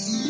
you